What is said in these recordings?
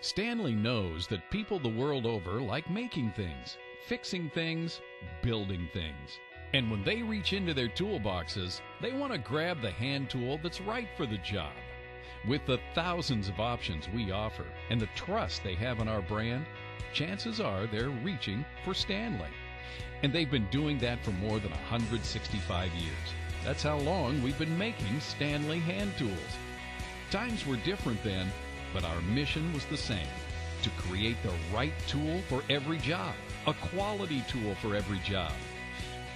Stanley knows that people the world over like making things, fixing things, building things. And when they reach into their toolboxes, they want to grab the hand tool that's right for the job. With the thousands of options we offer and the trust they have in our brand, chances are they're reaching for Stanley. And they've been doing that for more than 165 years. That's how long we've been making Stanley hand tools. Times were different then, but our mission was the same to create the right tool for every job, a quality tool for every job.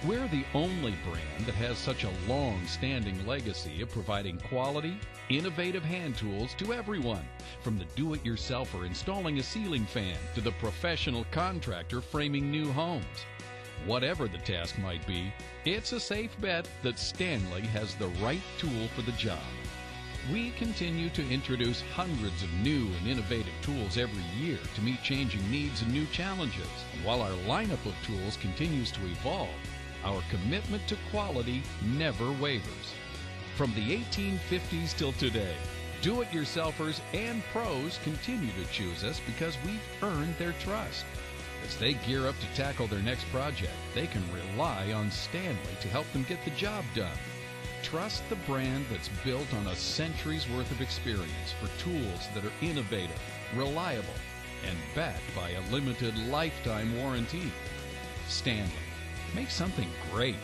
We're the only brand that has such a long standing legacy of providing quality, innovative hand tools to everyone, from the do it yourselfer installing a ceiling fan to the professional contractor framing new homes. Whatever the task might be, it's a safe bet that Stanley has the right tool for the job. We continue to introduce hundreds of new and innovative tools every year to meet changing needs and new challenges. And while our lineup of tools continues to evolve, our commitment to quality never wavers. From the 1850s till today, do it yourselfers and pros continue to choose us because we've earned their trust. As they gear up to tackle their next project, they can rely on Stanley to help them get the job done. Trust the brand that's built on a century's worth of experience for tools that are innovative, reliable, and backed by a limited lifetime warranty. Stanley. Make something great.